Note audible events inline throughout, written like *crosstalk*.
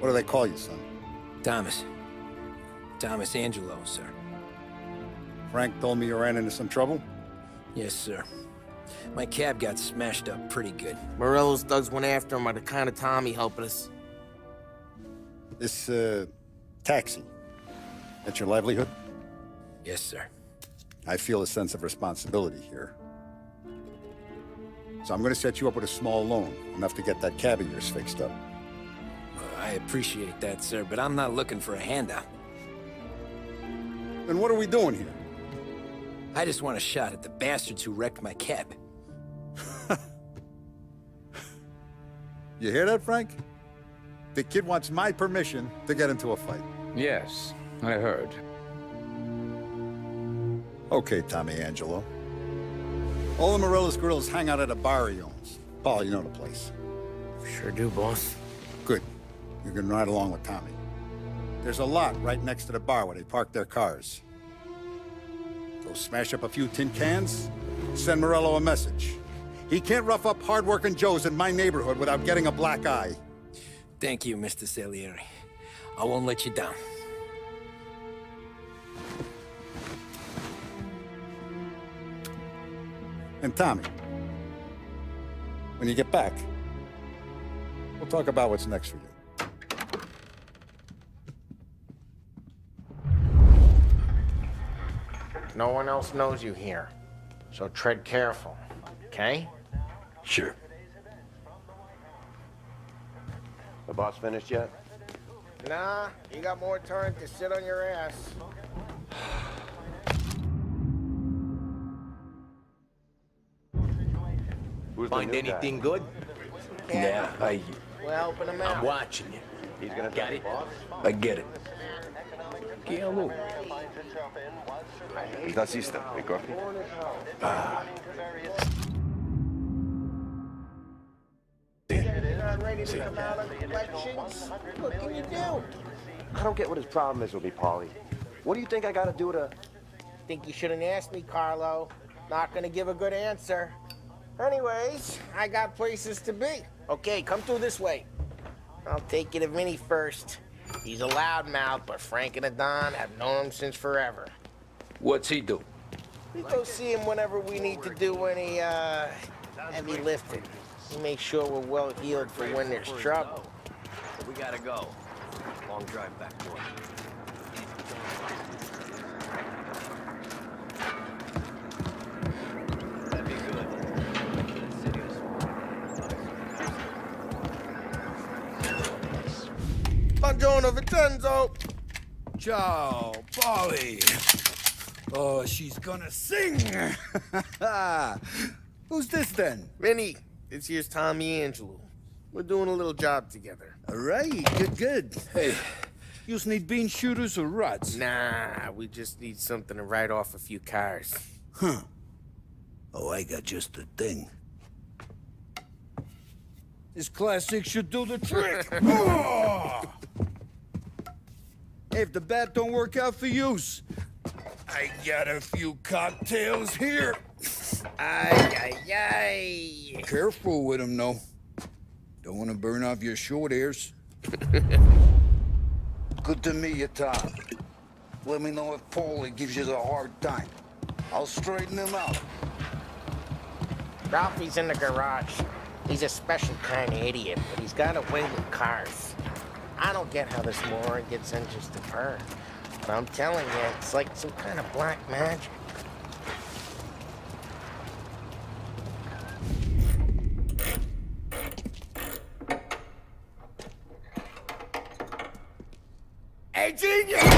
What do they call you, son? Thomas. Thomas Angelo, sir. Frank told me you ran into some trouble? Yes, sir. My cab got smashed up pretty good. Morello's thugs went after him by the kind of Tommy helping us. This, uh, taxi. That's your livelihood? Yes, sir. I feel a sense of responsibility here. So I'm gonna set you up with a small loan, enough to get that cab of yours fixed up. Uh, I appreciate that, sir, but I'm not looking for a handout. Then what are we doing here? I just want a shot at the bastards who wrecked my cab. You hear that, Frank? The kid wants my permission to get into a fight. Yes, I heard. Okay, Tommy Angelo. All the Morello's girls hang out at a bar he owns. Paul, you know the place. Sure do, boss. Good. You can ride along with Tommy. There's a lot right next to the bar where they park their cars. Go smash up a few tin cans, send Morello a message. He can't rough up hard-working Joes in my neighborhood without getting a black eye. Thank you, Mr. Salieri. I won't let you down. And Tommy, when you get back, we'll talk about what's next for you. No one else knows you here. So tread careful, okay? Sure. The boss finished yet? Nah, you got more time to sit on your ass. Who's Find anything guy? good? Yeah, I, Well, open them I'm watching you. He's gonna Got it? I get it. Guillermo. Taxista, mi coffee? Ah. Not ready to come out of elections? What can you do? I don't get what his problem is with me, Paulie. What do you think I gotta do to... Think you shouldn't ask me, Carlo. Not gonna give a good answer. Anyways, I got places to be. Okay, come through this way. I'll take you to Vinny first. He's a loudmouth, but Frank and Adon have known him since forever. What's he do? We go see him whenever we need to do any, uh, heavy lifting. Make sure we're well healed for when there's trouble. We gotta go. Long drive back to work. That'd be good. Buongiorno, Vincenzo! Ciao, Paulie. Oh, she's gonna sing. *laughs* Who's this then? Vinny, this here's Tommy Angelo. We're doing a little job together. All right, good, good. Hey, you just need bean shooters or rods? Nah, we just need something to write off a few cars. Huh. Oh, I got just the thing. This classic should do the trick. *laughs* Oh! If the bat don't work out for use, I got a few cocktails here. Ay, ay, ay. Careful with them, though. Don't want to burn off your short hairs. *laughs* Good to meet you, Tom. Let me know if Paulie gives you the hard time. I'll straighten him out. Ralphie's in the garage. He's a special kind of idiot, but he's got a way with cars. I don't get how this moron gets engines to burn. But I'm telling you, it's like some kind of black magic. Hey, genius! *laughs*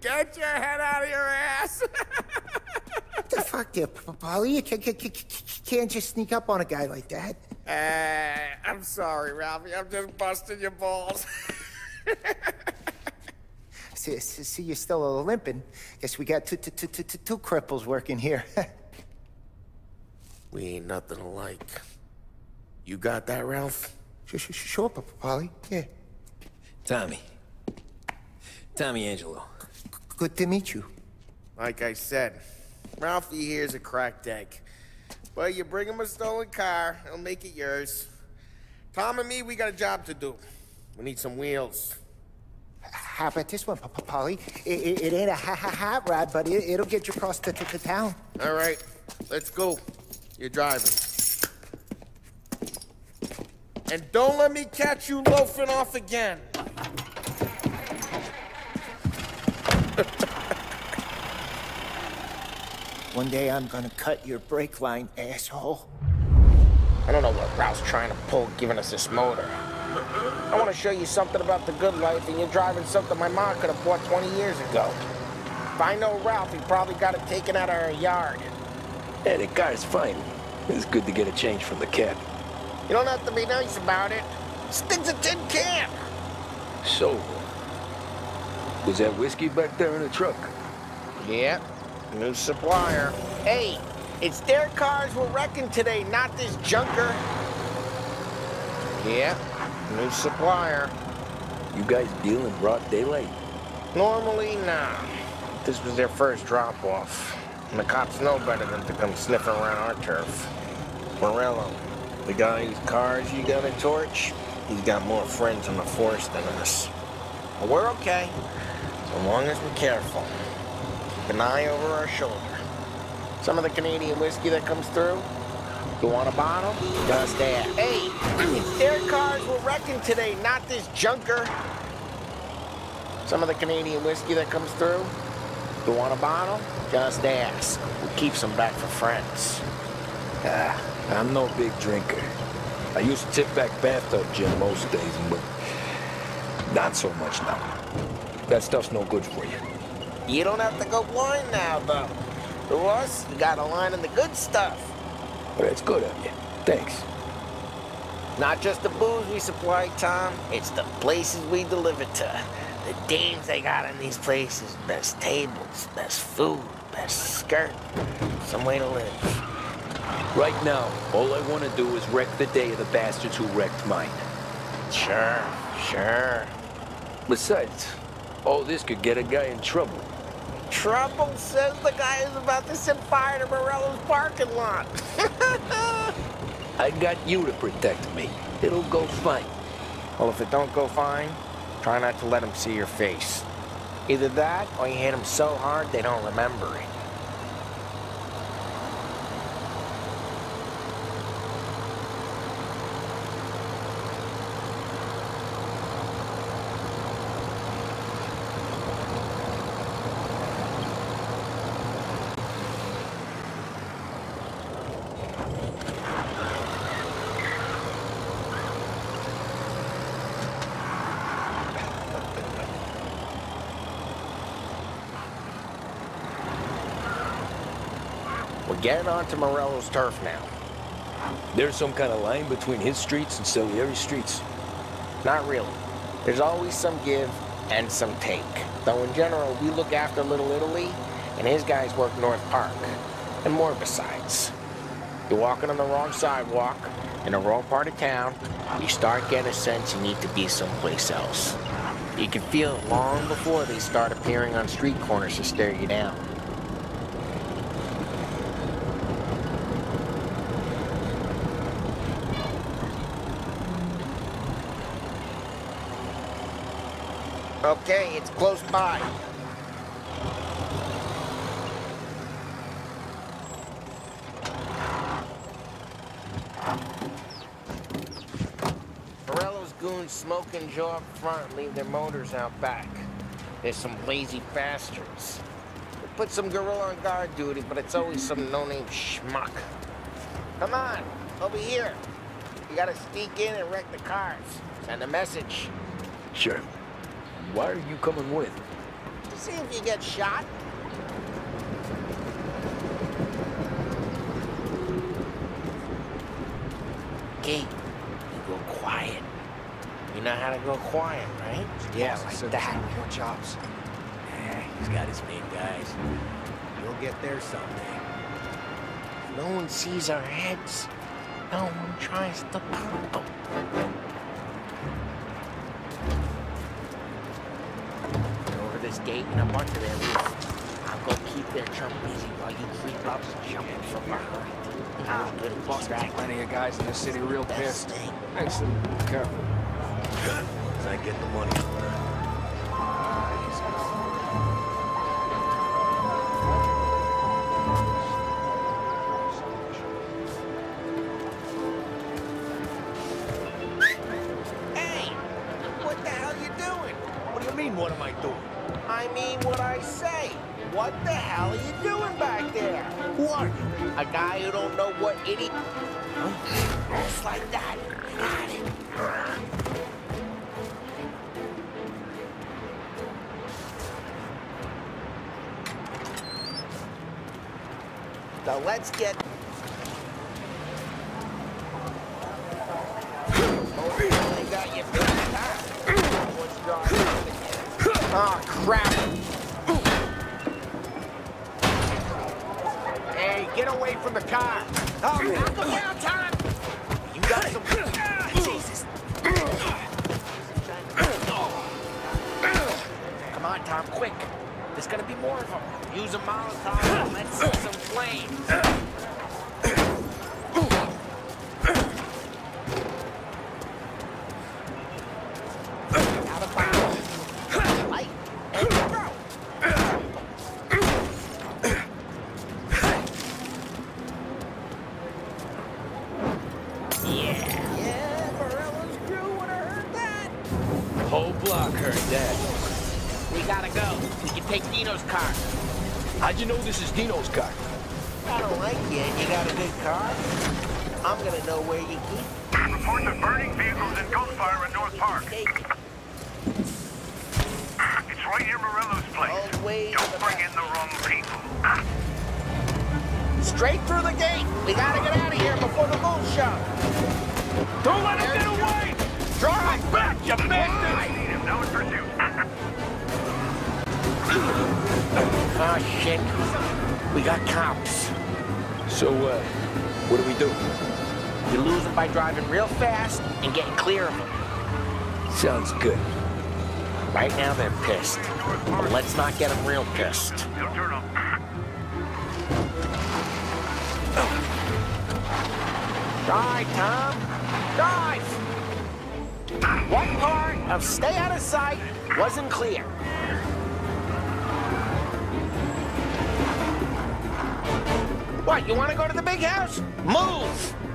Get your head out of your ass! What the fuck there, P- Paulie? You ca- ca- ca- ca- can't just sneak up on a guy like that. Uh, I'm sorry, Ralphie. I'm just busting your balls. *laughs* See, see, see you're still limping. Guess we got two, two, two, two, two, two cripples working here. *laughs* we ain't nothing alike. You got that, Ralph? Sh sh sure, P Paulie. Yeah. Tommy. Tommy Angelo. Good to meet you. Like I said, Ralphie here's a cracked egg. Well, you bring him a stolen car, he'll make it yours. Tom and me, we got a job to do. We need some wheels. How about this one, P Paulie? It, it, it, ain't a ha ha hot rod, but it, it'll get you across the, the, the town. All right, let's go. You're driving. And don't let me catch you loafing off again. *laughs* One day I'm gonna cut your brake line, asshole. I don't know what Ralph's trying to pull giving us this motor. I want to show you something about the good life, and you're driving something my mom could have bought 20 years ago. If I know Ralph, he probably got it taken out of our yard. Yeah, the car's fine. It's good to get a change from the cab. You don't have to be nice about it. Sticks a tin can. So, was that whiskey back there in the truck? Yeah, new supplier. Hey, it's their cars we're wrecking today, not this junker. Yeah, new supplier. You guys deal in broad daylight? Normally, nah. This was their first drop-off. And the cops know better than to come sniffing around our turf. Morello, the guy whose cars you got a torch, he's got more friends in the force than us. But we're okay, so long as we're careful. Keep an eye over our shoulder. Some of the Canadian whiskey that comes through, you want a bottle? Just there. Hey, *clears throat* their cars we're wrecking today, not this junker. Some of the Canadian whiskey that comes through, you want a bottle? Just ask. We'll keep some back for friends. Ah, I'm no big drinker. I used to tip back bathtub gin most days, but not so much now. That stuff's no good for you. You don't have to go blind now, though. Us, we got a line in the good stuff. Well, that's good of you. Thanks. Not just the booze we supply, Tom. It's the places we deliver to. The dames they got in these places. Best tables, best food, best skirt. Some way to live. Right now, all I want to do is wreck the day of the bastards who wrecked mine. Sure, sure. Besides, all this could get a guy in trouble. Trouble says the guy is about to set fire to Morello's parking lot. *laughs* I got you to protect me. It'll go fine. well, if it don't go fine, try not to let them see your face. Either that, or you hit them so hard they don't remember it. We're onto Morello's turf now. There's some kind of line between his streets and Salieri streets. Not really. There's always some give and some take. Though in general, we look after Little Italy, and his guys work North Park. And more besides. You're walking on the wrong sidewalk, in the wrong part of town, you start getting a sense you need to be someplace else. You can feel it long before they start appearing on street corners to stare you down. Okay, it's close by. Morello's goons smoke and Joe up front leave their motors out back. There's some lazy bastards. They put some gorilla on guard duty, but it's always some no-name schmuck. Come on, over here. You gotta sneak in and wreck the cars. Send a message. Sure. Why are you coming with? To see if you get shot. Okay, you go quiet. You know how to go quiet, right? Yeah, like that. More jobs. Yeah, he's got his main guys. You'll get there someday. No one sees our heads. No one tries to pop Over gate and a bunch of their roof. I'll go keep their chump busy while you creep up and jump in from behind. I'll get a Boss got plenty of guys in the city real Best pissed. thing. Excellent. Careful. As I get the money. Hey! What the hell you doing? What do you mean, what am I doing? Mean what I say. What the hell are you doing back there? Who are you? A guy who don't know what idiot... Just like that. Got it. So let's get... Hey, get away from the car. Oh, knock him down, Tom. You got some... Jesus. Come on, Tom, quick. There's gonna be more of them. Use a Molotov and let's see some flames. Like you and you got a good car. I'm gonna know where you keep Reports of burning vehicles and gunfire in North Park. it. It's right near Morello's place. All the way to Don't bring in the wrong people. Straight through the gate. We gotta get out of here before the bull show. Don't let him get away! Drive Back, you bastard! I need him. Now in pursuit. Oh, shit. We got cops. So, uh, what do we do? You lose them by driving real fast and getting clear of them. Sounds good. Right now they're pissed. But let's not get them real pissed. They'll turn up. Drive, Tom. Drive! One part of stay out of sight wasn't clear. What, you want to go to the big house? Move!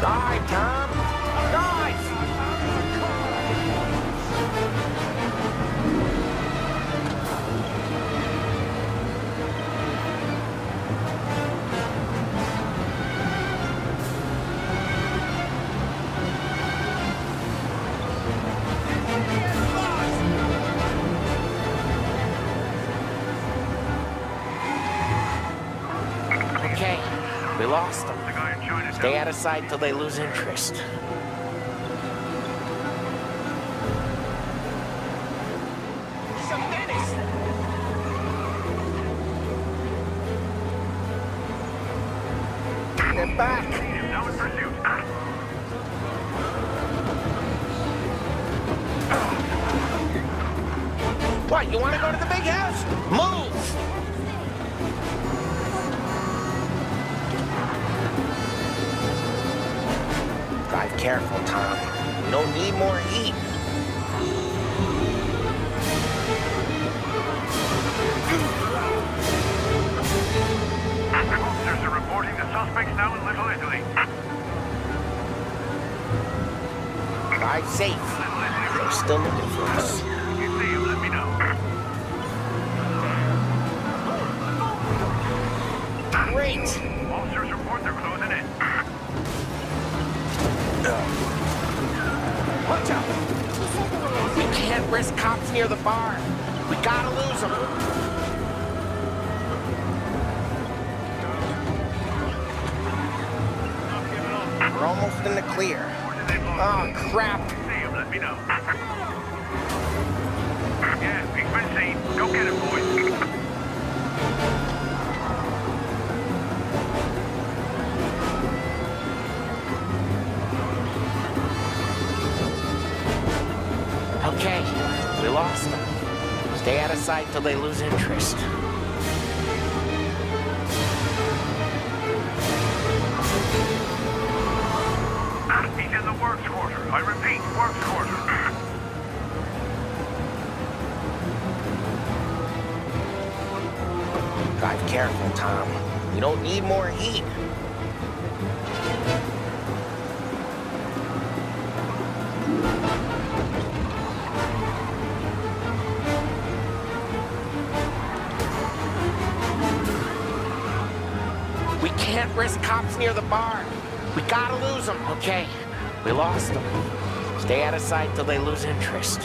Dive, Tom! Stay out of sight till they lose interest. They're back! What, you want to go to the big house? Move! Drive careful, Tom. No need more heat. Officers are reporting the suspects now in Little Italy. Drive safe. They're still looking for us. Near the bar. We gotta lose them. We're almost in the clear. Oh, crap. See him, let me know. Stay out of sight till they lose interest. He's in the works quarter. I repeat, works quarter. Drive careful, Tom. We don't need more heat. Cops near the bar. We gotta lose them. Okay, we lost them. Stay out of sight till they lose interest.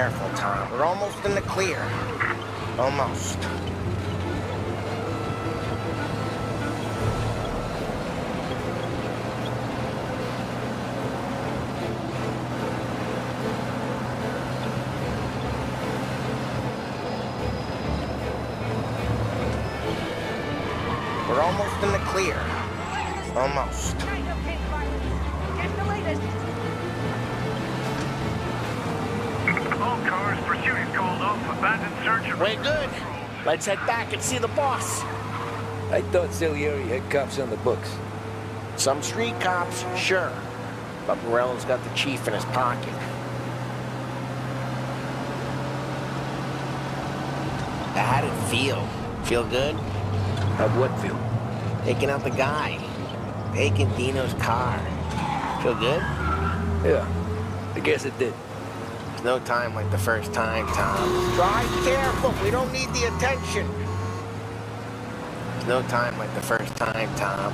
Careful, Tom. We're almost in the clear. Almost. Let's head back and see the boss. I thought Salieri had cops on the books. Some street cops, sure. But Morello's got the chief in his pocket. How'd it feel? Feel good? How'd what feel? Taking out the guy. Taking Dino's car. Feel good? Yeah, I guess it did. There's no time like the first time, Tom. Drive careful. We don't need the attention. No time like the first time, Tom.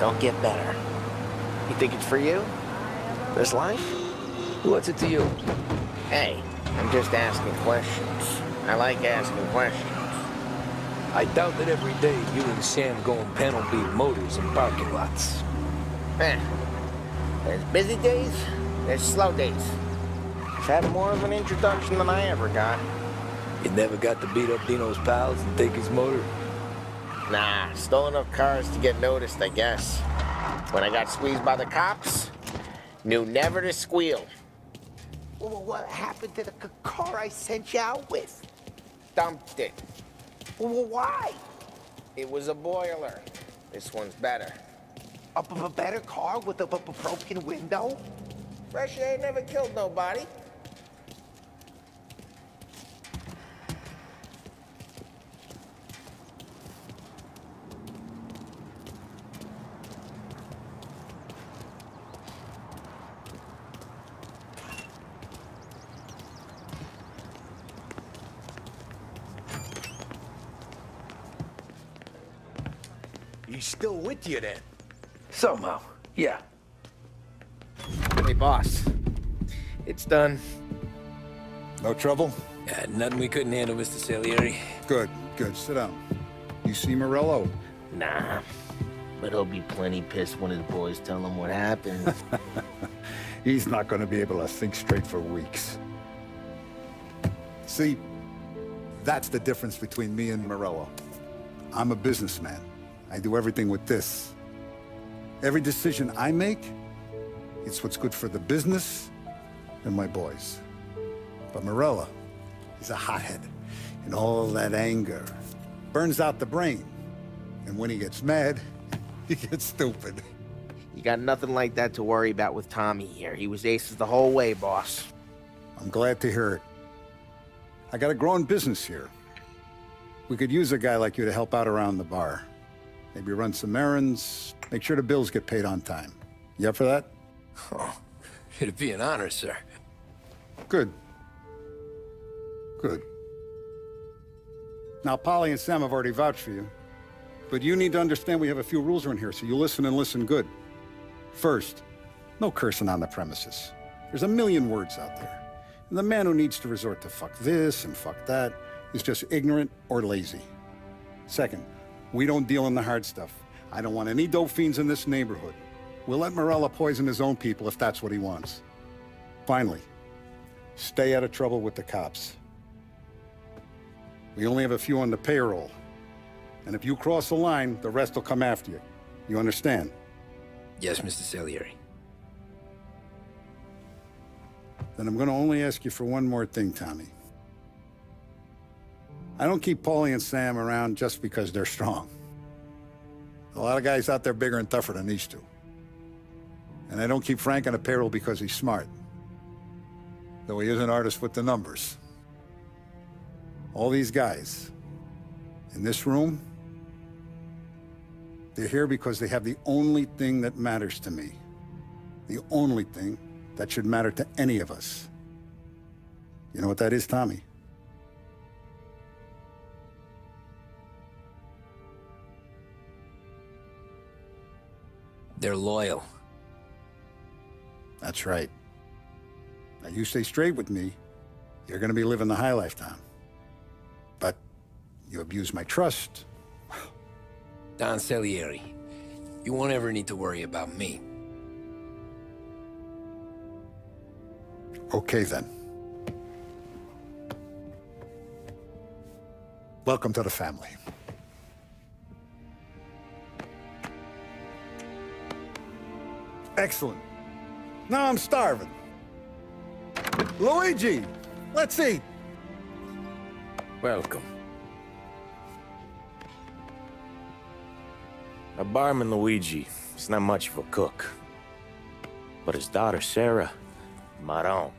Don't get better. You think it's for you? This life? What's it to you? Hey, I'm just asking questions. I like asking questions. I doubt that every day you and Sam go and panel beat motors in parking lots. Eh, there's busy days, there's slow days. I've had more of an introduction than I ever got. You never got to beat up Dino's pals and take his motor? Nah, stole enough cars to get noticed, I guess. When I got squeezed by the cops, knew never to squeal. Well, what happened to the car I sent you out with? Dumped it. Well, why? It was a boiler. This one's better. A, b- b- better car with a b- b- broken window? Fresh ain't never killed nobody. He's still with you then. Somehow, yeah. Hey, boss. It's done. No trouble? Yeah, nothing we couldn't handle, Mr. Salieri. Good, good. Sit down. You see Morello? Nah. But he'll be plenty pissed when his boys tell him what happened. *laughs* He's not going to be able to think straight for weeks. See, that's the difference between me and Morello. I'm a businessman. I do everything with this. Every decision I make, it's what's good for the business and my boys. But Morello is a hothead. And all that anger burns out the brain. And when he gets mad, *laughs* he gets stupid. you got nothing like that to worry about with Tommy here. He was aces the whole way, boss. I'm glad to hear it. I got a growing business here. We could use a guy like you to help out around the bar. Maybe run some errands, make sure the bills get paid on time. You up for that? Oh, it'd be an honor, sir. Good. Good. Now, Paulie and Sam have already vouched for you. But you need to understand we have a few rules around here, so you listen and listen good. First, no cursing on the premises. There's a million words out there. And the man who needs to resort to fuck this and fuck that is just ignorant or lazy. Second, we don't deal in the hard stuff. I don't want any dope fiends in this neighborhood. We'll let Morello poison his own people if that's what he wants. Finally, stay out of trouble with the cops. We only have a few on the payroll. And if you cross the line, the rest will come after you. You understand? Yes, Mr. Salieri. Then I'm going to only ask you for one more thing, Tommy. I don't keep Paulie and Sam around just because they're strong. A lot of guys out there bigger and tougher than these two. And I don't keep Frank on a payroll because he's smart. Though he is an artist with the numbers. All these guys in this room, they're here because they have the only thing that matters to me. The only thing that should matter to any of us. You know what that is, Tommy? They're loyal. That's right. Now, you stay straight with me, you're gonna be living the high life, Tom. But you abuse my trust. *sighs* Don Salieri, you won't ever need to worry about me. Okay, then. Welcome to the family. Excellent. Now I'm starving. Luigi, let's eat. Welcome. A barman Luigi is not much of a cook. But his daughter Sarah, Maron.